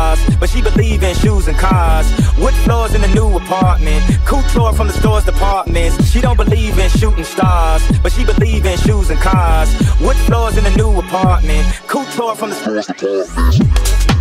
stars, but she believe in shoes and cars. Wood floors in the new apartment, couture from the store's departments. She don't believe in shooting stars, but she believe in shoes and cars. Wood floors in the new apartment, couture from the store's departments.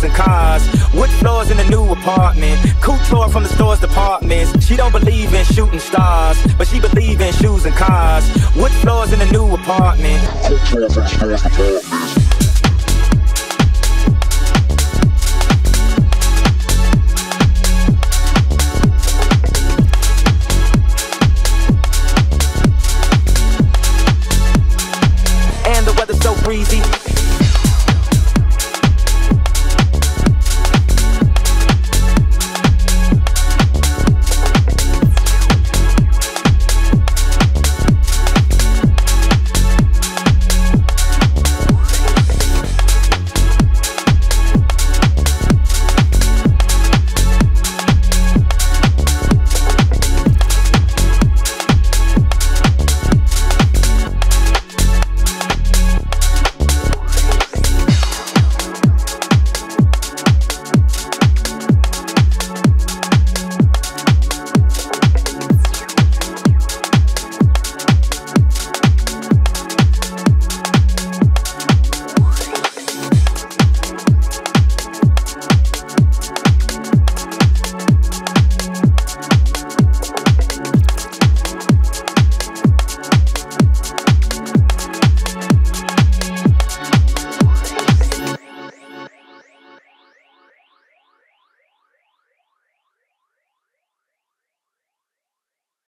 Shoes and cars. Wood floors in the new apartment, couture from the store's departments. She don't believe in shooting stars, but she believe in shoes and cars. Wood floors in the new apartment, couture from the store's departments. And the weather's so breezy,